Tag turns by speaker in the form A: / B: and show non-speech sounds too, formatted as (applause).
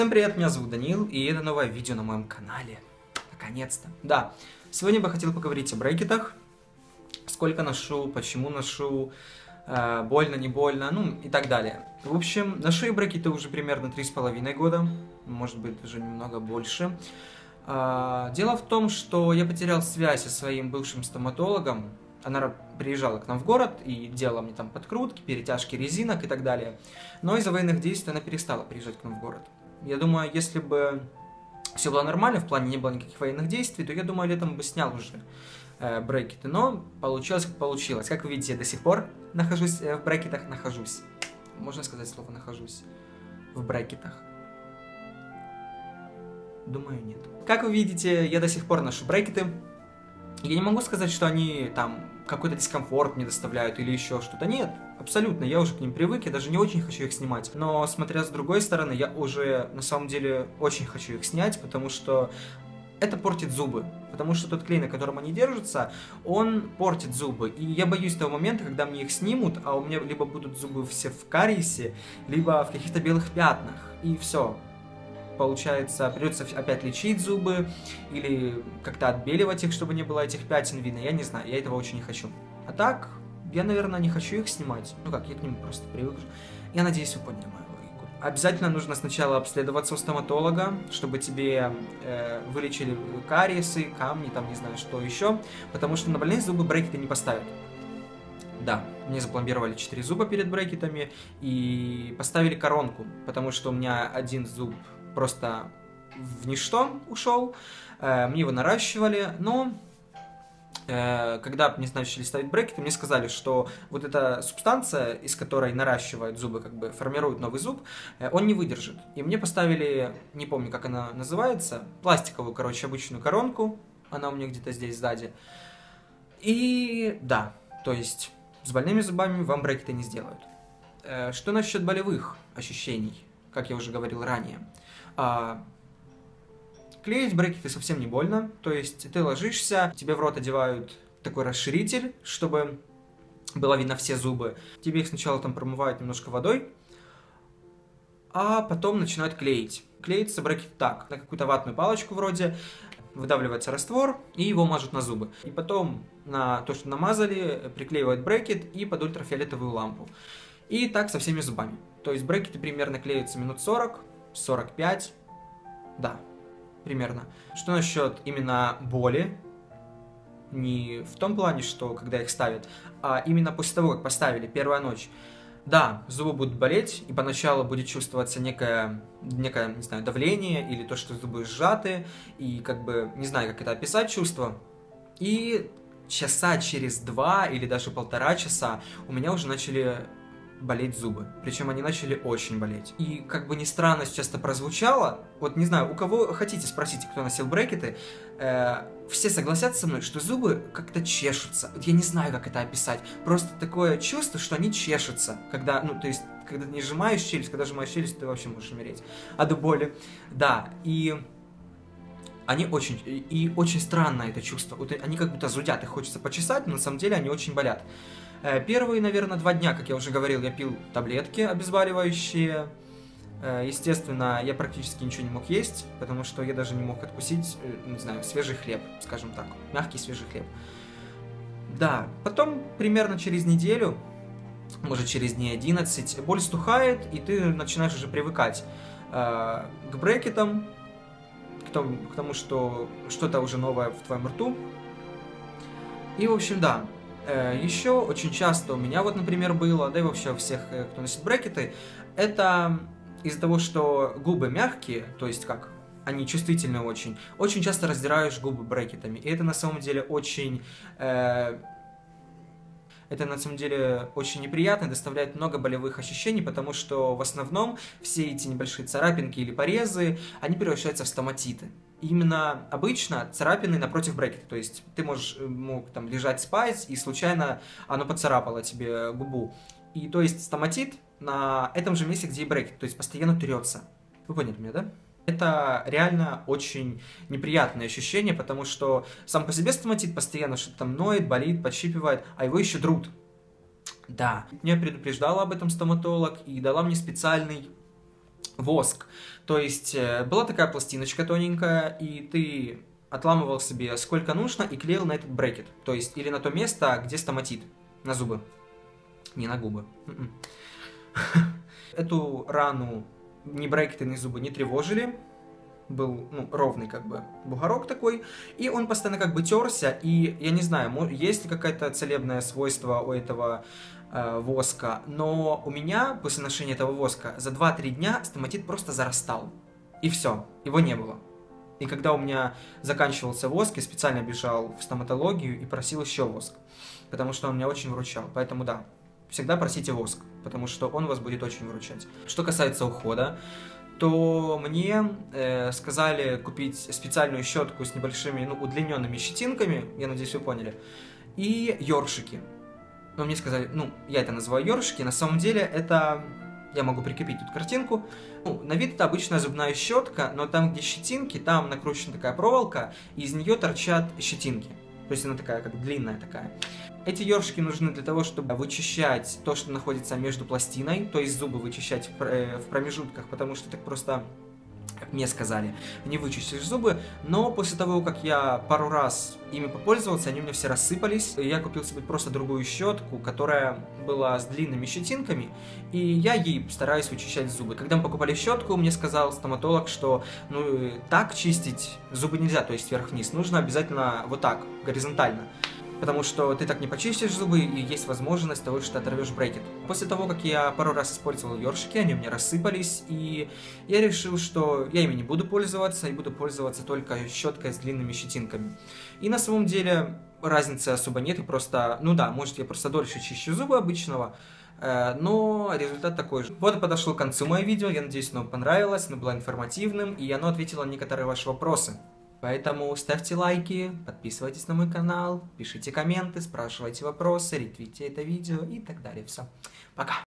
A: Всем привет, меня зовут Данил, и это новое видео на моем канале. Наконец-то. Да, сегодня бы хотел поговорить о брекетах. Сколько ношу, почему ношу, э, больно, не больно, ну и так далее. В общем, ношу я брекеты уже примерно 3,5 года, может быть уже немного больше. Э, дело в том, что я потерял связь со своим бывшим стоматологом. Она приезжала к нам в город и делала мне там подкрутки, перетяжки резинок и так далее. Но из-за военных действий она перестала приезжать к нам в город. Я думаю, если бы все было нормально, в плане не было никаких военных действий, то я думаю, летом бы снял уже э, брекеты. Но получилось, как получилось. Как вы видите, я до сих пор нахожусь э, в брекетах, нахожусь. Можно сказать слово нахожусь в брекетах? Думаю, нет. Как вы видите, я до сих пор ношу брекеты. Я не могу сказать, что они там какой-то дискомфорт мне доставляют или еще что-то. Нет, абсолютно, я уже к ним привык, я даже не очень хочу их снимать. Но смотря с другой стороны, я уже на самом деле очень хочу их снять, потому что это портит зубы. Потому что тот клей, на котором они держатся, он портит зубы. И я боюсь того момента, когда мне их снимут, а у меня либо будут зубы все в кариесе, либо в каких-то белых пятнах. И все получается, придется опять лечить зубы или как-то отбеливать их, чтобы не было этих пятен видно. Я не знаю, я этого очень не хочу. А так, я, наверное, не хочу их снимать. Ну как, я к ним просто привык. Я надеюсь, вы поняли мою логику. Обязательно нужно сначала обследоваться у стоматолога, чтобы тебе э, вылечили кариесы, камни, там не знаю что еще. Потому что на больные зубы брекеты не поставят. Да, мне запломбировали 4 зуба перед брекетами и поставили коронку, потому что у меня один зуб просто в ничто ушел, э, мне его наращивали, но э, когда мне начали ставить брекеты, мне сказали, что вот эта субстанция, из которой наращивают зубы, как бы формирует новый зуб, э, он не выдержит. И мне поставили, не помню, как она называется, пластиковую, короче, обычную коронку, она у меня где-то здесь сзади. И да, то есть с больными зубами вам брекеты не сделают. Что насчет болевых ощущений, как я уже говорил ранее? А, клеить брекеты совсем не больно, то есть ты ложишься, тебе в рот одевают такой расширитель, чтобы было видно все зубы. Тебе их сначала там промывают немножко водой, а потом начинают клеить. Клеится брекет так, на какую-то ватную палочку вроде, выдавливается раствор, и его мажут на зубы. И потом на то, что намазали, приклеивают брекет и под ультрафиолетовую лампу. И так со всеми зубами. То есть брекеты примерно клеятся минут 40, 45, да, примерно. Что насчет именно боли? Не в том плане, что когда их ставят, а именно после того, как поставили первая ночь. Да, зубы будут болеть, и поначалу будет чувствоваться некое, некое, не знаю, давление, или то, что зубы сжаты, и как бы, не знаю, как это описать чувство. И часа через два или даже полтора часа у меня уже начали болеть зубы. Причем они начали очень болеть. И как бы ни странно сейчас это прозвучало, вот не знаю, у кого хотите спросить, кто носил брекеты, э, все согласятся со мной, что зубы как-то чешутся. Вот я не знаю, как это описать. Просто такое чувство, что они чешутся, когда, ну, то есть, когда не сжимаешь челюсть, когда сжимаешь челюсть, ты вообще можешь умереть от боли. Да, и они очень, и очень странно это чувство. Вот они как будто зудят, их хочется почесать, но на самом деле они очень болят. Э, первые, наверное, два дня, как я уже говорил, я пил таблетки обезболивающие. Э, естественно, я практически ничего не мог есть, потому что я даже не мог откусить, э, не знаю, свежий хлеб, скажем так, мягкий свежий хлеб. Да, потом примерно через неделю, может через дней 11, боль стухает, и ты начинаешь уже привыкать к брекетам, к тому, что что-то уже новое в твоем рту. И, в общем, да, Э, Еще очень часто у меня вот, например, было, да и вообще у всех, э, кто носит брекеты, это из-за того, что губы мягкие, то есть как они чувствительны очень, очень часто раздираешь губы брекетами. И это на самом деле очень... Э, это на самом деле очень неприятно, доставляет много болевых ощущений, потому что в основном все эти небольшие царапинки или порезы, они превращаются в стоматиты именно обычно царапины напротив брекета. То есть ты можешь, э, мог там лежать спать, и случайно оно поцарапало тебе губу. И то есть стоматит на этом же месте, где и брекет, то есть постоянно трется. Вы поняли меня, да? Это реально очень неприятное ощущение, потому что сам по себе стоматит постоянно что-то там ноет, болит, подщипивает, а его еще друт. Да, меня предупреждала об этом стоматолог и дала мне специальный воск. То есть э, была такая пластиночка тоненькая, и ты отламывал себе сколько нужно и клеил на этот брекет. То есть или на то место, где стоматит. На зубы. Не на губы. М-м. (laughs) Эту рану ни брекеты, ни зубы не тревожили. Был ну, ровный как бы бугорок такой. И он постоянно как бы терся. И я не знаю, есть ли какое-то целебное свойство у этого э, воска. Но у меня после ношения этого воска за 2-3 дня стоматит просто зарастал. И все. Его не было. И когда у меня заканчивался воск, я специально бежал в стоматологию и просил еще воск. Потому что он меня очень выручал. Поэтому да, всегда просите воск, потому что он вас будет очень выручать. Что касается ухода, то мне э, сказали купить специальную щетку с небольшими, ну, удлиненными щетинками, я надеюсь, вы поняли, и ёршики. Но мне сказали, ну, я это называю ёршики, на самом деле это я могу прикрепить тут картинку. Ну, на вид это обычная зубная щетка, но там, где щетинки, там накручена такая проволока, и из нее торчат щетинки. То есть она такая, как длинная такая. Эти ёршики нужны для того, чтобы вычищать то, что находится между пластиной, то есть зубы вычищать в э, промежутках, потому что так просто как мне сказали, не вычистишь зубы, но после того, как я пару раз ими попользовался, они у меня все рассыпались, я купил себе просто другую щетку, которая была с длинными щетинками, и я ей стараюсь вычищать зубы. Когда мы покупали щетку, мне сказал стоматолог, что ну так чистить зубы нельзя, то есть вверх-вниз, нужно обязательно вот так, горизонтально потому что ты так не почистишь зубы, и есть возможность того, что ты оторвешь брекет. После того, как я пару раз использовал ёршики, они у меня рассыпались, и я решил, что я ими не буду пользоваться, и буду пользоваться только щеткой с длинными щетинками. И на самом деле разницы особо нет, и просто, ну да, может я просто дольше чищу зубы обычного, э, но результат такой же. Вот и подошло к концу мое видео, я надеюсь, оно понравилось, оно было информативным, и оно ответило на некоторые ваши вопросы. Поэтому ставьте лайки, подписывайтесь на мой канал, пишите комменты, спрашивайте вопросы, ретвите это видео и так далее. Все. Пока.